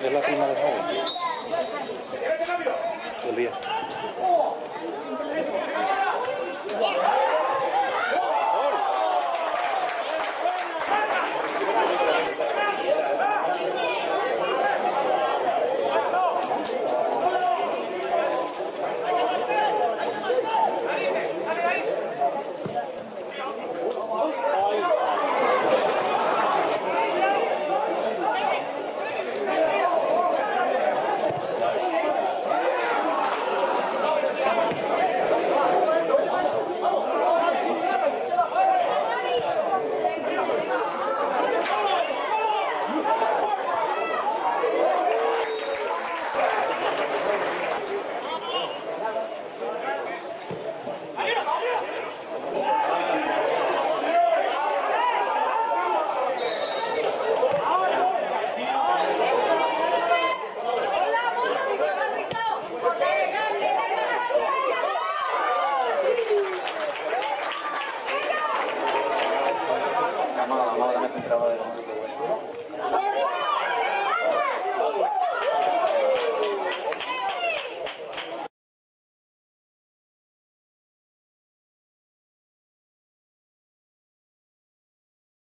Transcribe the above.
della prima della Vamos a darme centrado de la música.